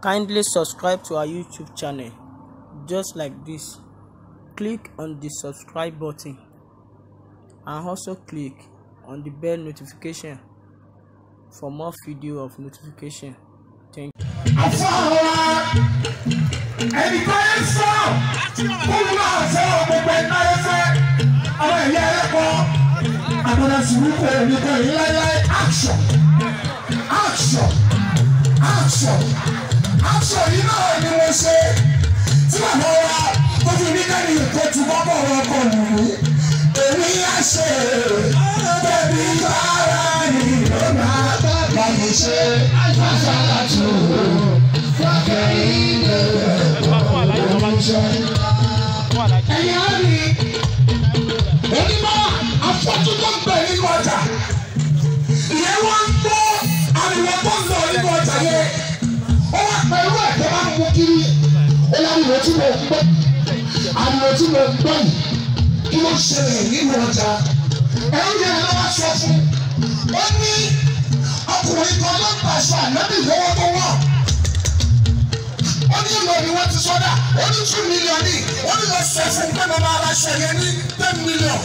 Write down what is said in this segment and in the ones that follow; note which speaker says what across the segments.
Speaker 1: Kindly subscribe to our YouTube channel just like this. Click on the subscribe button and also click on the bell notification for more video of notification. Thank you.
Speaker 2: Action action yìí náà ni mo ṣe tí bàbá wa tó fi ní kẹ́ni tó ti bọ́bọ̀ wọn kọ̀ nìyí èmi á ṣe bẹ́ẹ̀ni bára ni ló máa bá mi ṣe àṣàlà tó fàkẹ́yìn lẹ́yìn ẹ̀yìn á rí onímọ̀ ń mú kiri ó láriwo tí mo ń gbọ́ ariwo tí mo ń gbọ́ yìí kí ló ṣẹlẹ̀ nínú ọjà? Yẹn ló wá sọ fún ó ní ọkùnrin kan ló pàṣẹ ànábì lọ́wọ́ tó wọ̀ ó ní ìlú ni wọ́n ti sọ́dà ó ní two million ní ó ní lọ sọ fún pé bàbá ṣe yẹn ní ten million.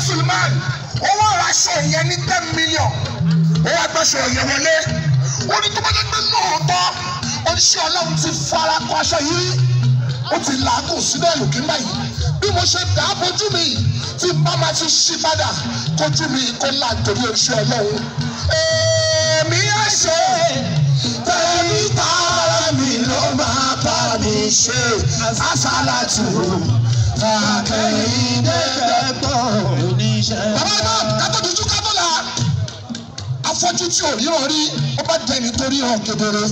Speaker 2: Ó lè jẹ́ Suleiman. Ó wà ra aṣọ yẹn ní ten million. Ó wà gbàṣọ yẹn wọlé. Ó ní tó bá dé pé lóòótọ́ oníṣẹ́ ọlọ́run ti fara kọ aṣọ yìí. Ó ti làágùn síbẹ̀ lòkè báyìí. Bí mo ṣe dà á bójú mi tí bá ti ṣí padà kójú mi kó là torí oṣù ọlọ́run. èmi á tẹ̀mí tààrà mi ló máa bá mi ṣe. Àṣàlàtù àkẹ́yìndé dẹ́gbọ́ oníṣẹ́. Bàbá náà kátó dúdú kátó la afọ́jú tí ò ríran rí ó bá dẹni tó ríran kedere.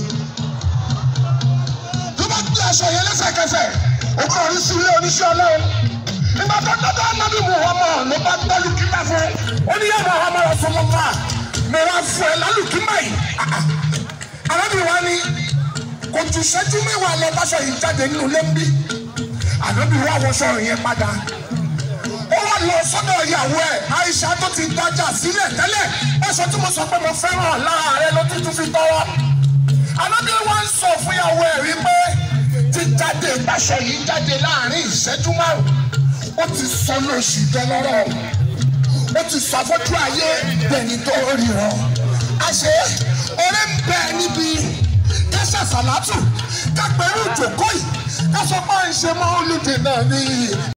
Speaker 2: Ló bá gbé aṣọ yẹn lẹ́sẹ̀kẹsẹ̀ ó kọ́ orí sí ilé oníṣẹ́ ọlọ́run. Nígbà tó dọ́dọ́ anábì Muhammad ló bá gbọ́ lùkìtà fún ó ní yàrá Muhammad Rasulullah mo wá fún ẹ lálùkìmá yìí. Anábì wa ni kò ju ṣẹ́jú mẹ́wàá lọ báṣọ yìí jáde nínú lẹ́mbí anábì wa wọṣọ yẹn padà lọ sọ́dọ̀ ìyàwó ẹ̀. Aisha tó ti dájà sílẹ̀ tẹ́lẹ̀. Ẹ̀sọ́ tí mo sọ pé mo fẹ́ràn lára rẹ ló tuntun fi tọwọ́. Anábì wa ń sọ fún ìyàwó ẹ̀ wípé jíjáde ìbáṣọ yìí jáde láàárín ìṣẹ́jú márùn-ún ó ti sọ lóṣù dọlọ́rọ̀ ó ti sọ afọ́jú ayé bẹ̀ni tó ríran. Àṣé orí ń bẹ níbi kẹsà sàlátù kápẹ́rù ìjòkó yìí ká sọ pé à ń ṣe mọ́ olùdè náà ní